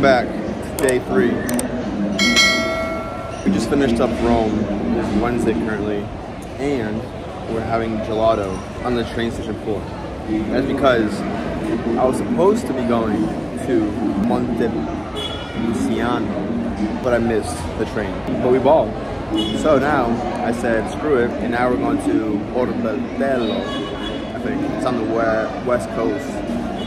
Welcome back day three. We just finished up Rome. It's Wednesday currently, and we're having gelato on the train station floor. That's because I was supposed to be going to Monte Luciano, but I missed the train. But we balled. So now I said screw it, and now we're going to Orbetello. I think it's on the west coast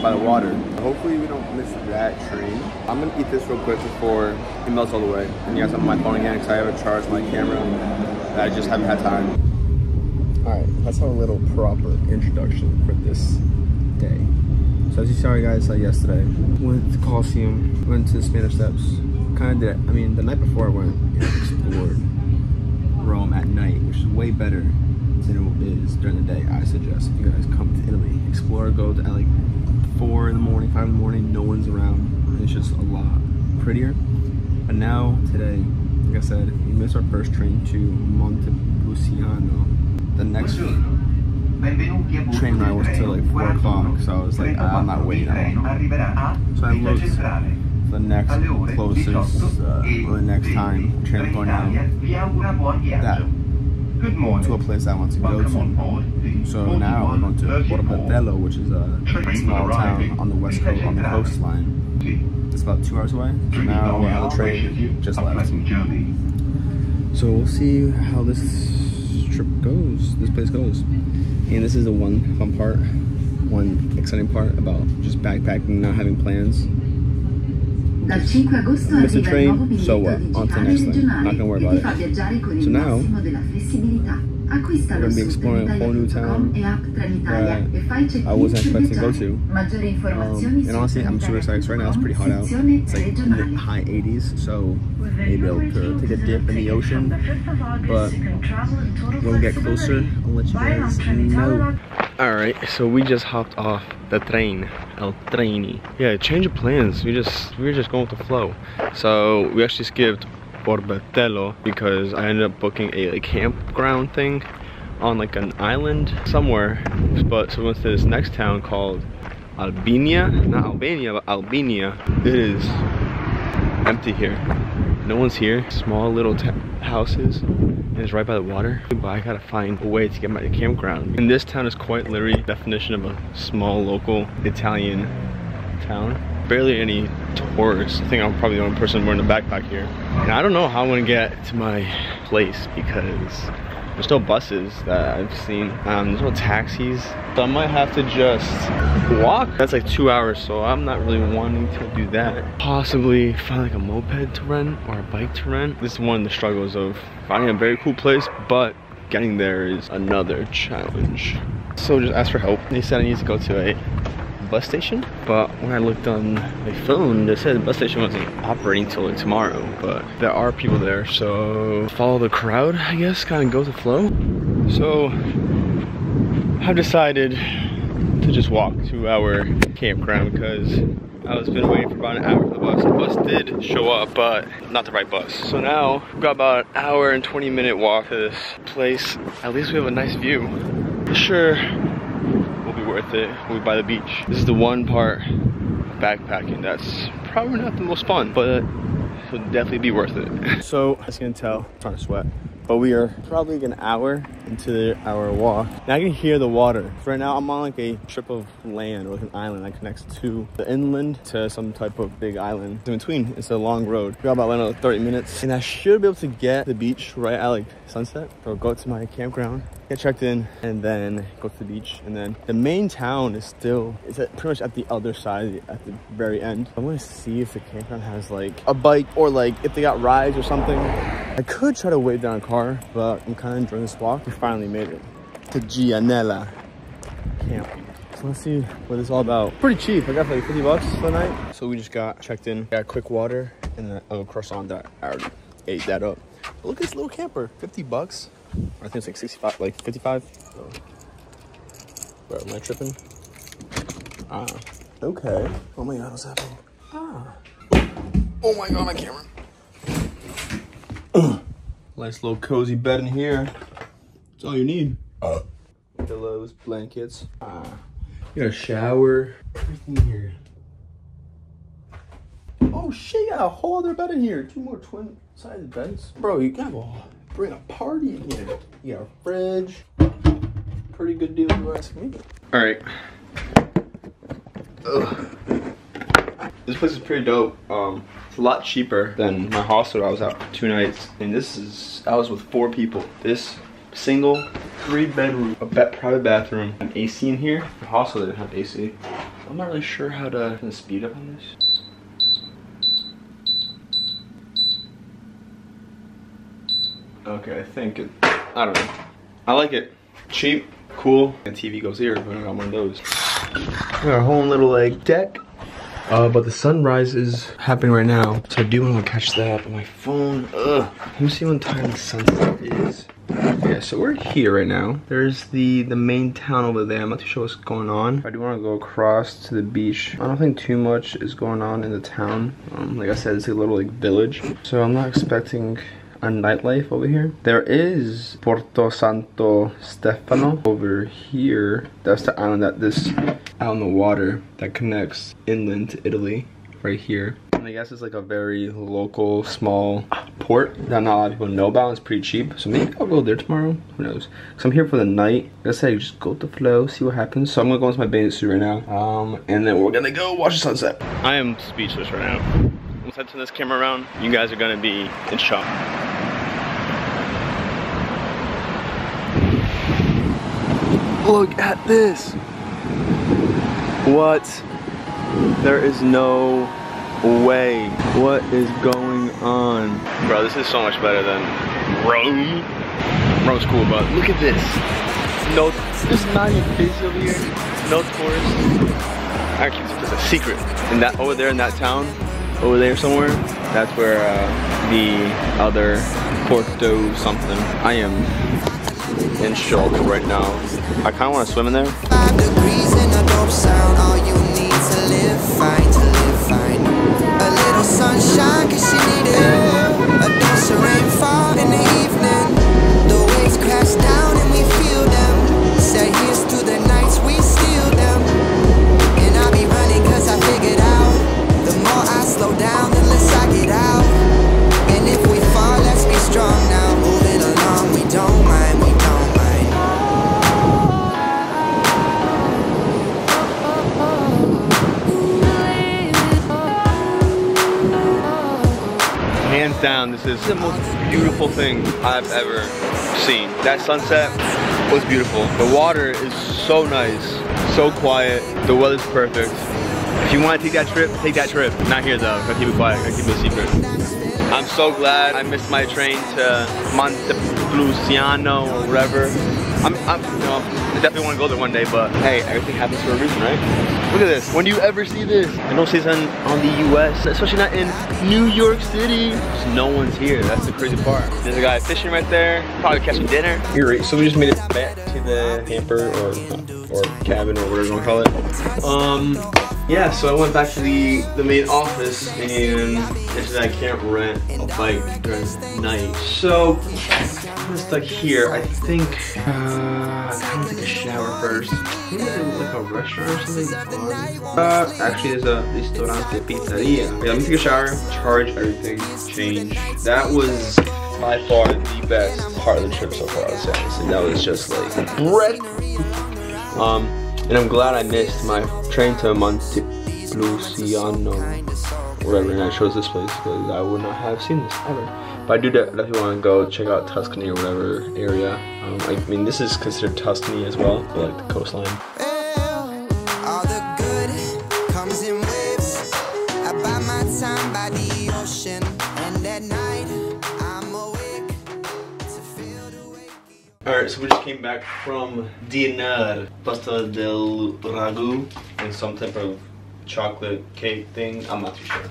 by the water. Hopefully we don't miss that train. I'm gonna eat this real quick before it melts all the way. And yes, I'm on my phone again because I haven't charged my camera. I just haven't had time. All right, that's our little proper introduction for this day. So as you saw guys saw yesterday, went to Colosseum, went to the Spanish Steps. Kind of did. it. I mean, the night before I went and explored Rome at night, which is way better than it is during the day. I suggest if you guys come to Italy, explore, go to like four in the morning, five in the morning, no one's around. It's just a lot prettier. But now today, like I said, we missed our first train to Monte Luciano. The next train ride was till like four o'clock, so I was like, ah, I'm not waiting. So I looked the next closest, uh, the next time train going out that to a place I want to go to. So now we're going to Orbetello, which is a small town on the west coast, on the coastline. It's about two hours away. So now we're on the train, just left. So we'll see how this trip goes, this place goes. And this is the one fun part, one exciting part about just backpacking, not having plans. Dal 5 Miss a train, so biglietto what? On to the next thing. Not gonna worry about it. viaggiare con il So now, massimo della flessibilità. Acquistalo we're gonna be exploring a whole new town e app Trenitalia that e fai check-in I wasn't expecting to go to. Maggiori Um, informazioni and honestly, I'm super excited. right now it's pretty hot out. It's like in the high 80s, so maybe I'll take a dip in the ocean. But when we get closer, I'll let you guys know. All right, so we just hopped off the train, el treni. Yeah, change of plans. We just we were just going with the flow. So we actually skipped Orbetello because I ended up booking a campground thing on like an island somewhere. But so we went to this next town called Albania, not Albania, but Albania. It is empty here. No one's here. Small little houses. And it's right by the water. But I gotta find a way to get my campground. And this town is quite literally definition of a small local Italian town. Barely any tourists. I think I'm probably the only person wearing a backpack here. And I don't know how I'm gonna get to my place because there's no buses that I've seen. Um, there's no taxis. So I might have to just walk. That's like two hours, so I'm not really wanting to do that. Possibly find like a moped to rent or a bike to rent. This is one of the struggles of finding a very cool place, but getting there is another challenge. So just ask for help. They said I need to go to a bus station, but when I looked on my phone, they said the bus station wasn't operating till like tomorrow, but there are people there, so follow the crowd, I guess, kind of go the flow. So I've decided to just walk to our campground because I was been waiting for about an hour for the bus. The bus did show up, but not the right bus. So now we've got about an hour and 20 minute walk to this place. At least we have a nice view. Sure, worth it. Be by the beach. This is the one part backpacking that's probably not the most fun, but uh, it'll definitely be worth it. So, as you can tell, I'm trying to sweat. But we are probably like an hour into our walk. Now I can hear the water. Right now I'm on like a strip of land or like an island that connects to the inland to some type of big island. In between, it's a long road. We got about another 30 minutes. And I should be able to get the beach right at like sunset. So go to my campground, get checked in, and then go to the beach. And then the main town is still, it's pretty much at the other side, at the very end. I'm gonna see if the campground has like a bike or like if they got rides or something. I could try to wait down a car, but I'm kind of enjoying this walk. We finally made it to Giannella Camp. So let's see what it's all about. Pretty cheap. I got like 50 bucks for the night. So we just got checked in, got quick water, and a croissant that I already ate that up. But look at this little camper, 50 bucks. I think it's like 65, like 55. So, where am I tripping? Ah, okay. Oh my god, what's happening? Ah. Oh my god, my camera. nice little cozy bed in here. That's all you need. Pillows, blankets. Ah. You got a shower. Everything here. Oh shit, you got a whole other bed in here. Two more twin sized beds. Bro, you got a bring a party in here. You got a fridge. Pretty good deal you ask me. Alright. This place is pretty dope. Um a lot cheaper than my hostel I was out two nights. And this is I was with four people. This single three bedroom, a private bathroom, an AC in here. The hostel didn't have AC. I'm not really sure how to, to speed up on this. Okay, I think it, I don't know. I like it. Cheap, cool. And TV goes here, but I got one of those. Our whole little like deck. Uh, but the sunrise is happening right now, so I do want to catch that. But my phone, ugh. Let me see what time the sunset is. Yeah, so we're here right now. There's the the main town over there. I'm not too sure what's going on. I do want to go across to the beach. I don't think too much is going on in the town. Um, like I said, it's a little like village. So I'm not expecting a nightlife over here. There is Porto Santo Stefano over here. That's the island that this out in the water that connects inland to Italy right here. And I guess it's like a very local, small port that not a lot of people know about. It's pretty cheap. So maybe I'll go there tomorrow. Who knows? Because I'm here for the night. Like I said, just go with the flow, see what happens. So I'm gonna go into my bathing suit right now. Um, and then we're gonna go watch the sunset. I am speechless right now. Once I turn this camera around, you guys are gonna be in shock. Look at this. What? There is no way. What is going on? Bro, this is so much better than Rome. Rome's cool, but look at this. No, there's not even busy over here. No tourists. Actually, it's just a secret. And that over there in that town, over there somewhere, that's where uh, the other Porto something. I am in shock right now. I kind of want to swim in there. Five degrees and a dope sound. All you need to live fine, to live fine. A little sunshine, cause she need it. A dose of rainfall in the evening. This is the most beautiful thing I've ever seen. That sunset was beautiful. The water is so nice, so quiet. The weather's perfect. If you want to take that trip, take that trip. Not here though. Gotta keep it quiet. Gotta keep it a secret. I'm so glad I missed my train to Montepulciano or whatever. I'm, I'm, you know, I definitely want to go there one day, but hey, everything happens for a reason, right? Look at this. When do you ever see this? I don't see this on, on the US, especially not in New York City. Just no one's here. That's the crazy part. There's a guy fishing right there, probably catching dinner. You're right. So we just made it back to the camper or, or cabin or whatever you want to call it. Um, yeah, so I went back to the, the main office and said I can't rent a bike during the night. So I'm stuck here. I think uh, I'm gonna take a shower first. Maybe like a restaurant or something. Uh, actually, there's a ristorante pizzeria. Yeah, let me take a shower, charge everything, change. That was by far the best part of the trip so far. Say honestly. that was just like bread. Um, and I'm glad I missed my train to Montepulciano, whatever, and I chose this place because I would not have seen this ever. But I do de- definitely want to go check out Tuscany or whatever area. Um, I mean, this is considered Tuscany as well, but like the coastline. All the good comes in waves. I buy my time by the ocean, and at night I'm awake to feel the wake. Alright, so we just came back from dinner. Pasta del ragu and some type of chocolate cake thing. I'm not too sure.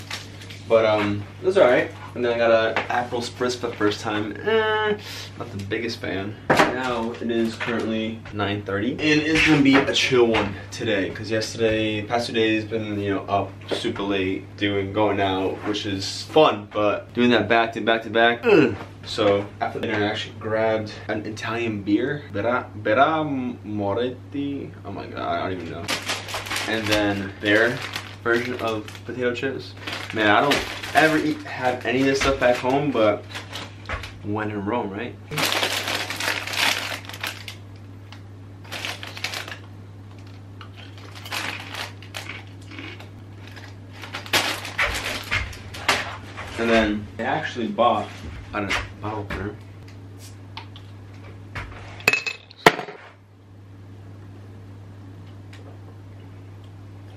But um, it was alright. And then I got a apple spritz for the first time. Eh, not the biggest fan. Now it is currently 9:30, and it's gonna be a chill one today. Cause yesterday, past two days, been you know up super late doing going out, which is fun. But doing that back to back to back. ugh. So after dinner, I actually grabbed an Italian beer, Bera Bera Moretti. Oh my god, I don't even know. And then their version of potato chips. Man, I don't ever eat, have any of this stuff back home, but when in Rome, right? And then I actually bought a bottle opener.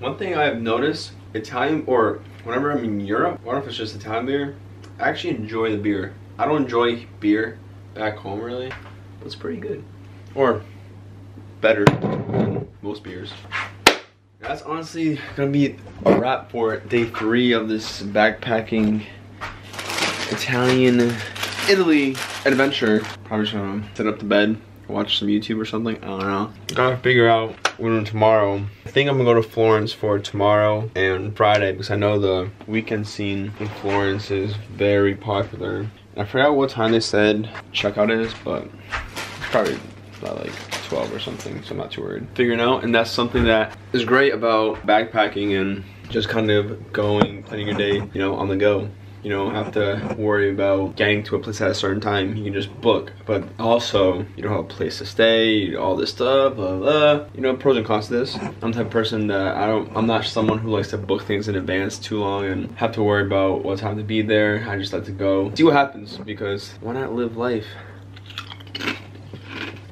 One thing I've noticed, Italian, or whenever I'm in Europe, I don't know if it's just Italian beer, I actually enjoy the beer. I don't enjoy beer back home really, but it's pretty good. Or better than most beers. That's honestly gonna be a wrap for day three of this backpacking Italian Italy adventure. Probably should um, sit up the bed, watch some YouTube or something. I don't know. Gotta figure out I'm doing tomorrow. I think I'm gonna go to Florence for tomorrow and Friday because I know the weekend scene in Florence is very popular. And I forgot what time they said checkout is, but probably about like 12 or something, so I'm not too worried. Figuring out, and that's something that is great about backpacking and just kind of going, planning your day, you know, on the go you don't have to worry about getting to a place at a certain time. You can just book. But also, you don't have a place to stay, all this stuff, blah, blah. You know, pros and cons to this. I'm the type of person that I don't, I'm not someone who likes to book things in advance too long and have to worry about what time to be there. I just like to go, see what happens because why not live life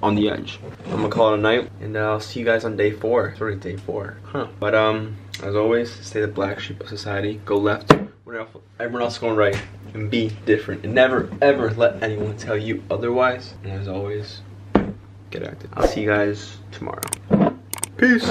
on the edge. I'm gonna call it a night and I'll see you guys on day four. It's already day four. Huh. But um, as always, stay the black sheep of society. Go left everyone else going right and be different. And never ever let anyone tell you otherwise. And as always get active. I'll see you guys tomorrow. Peace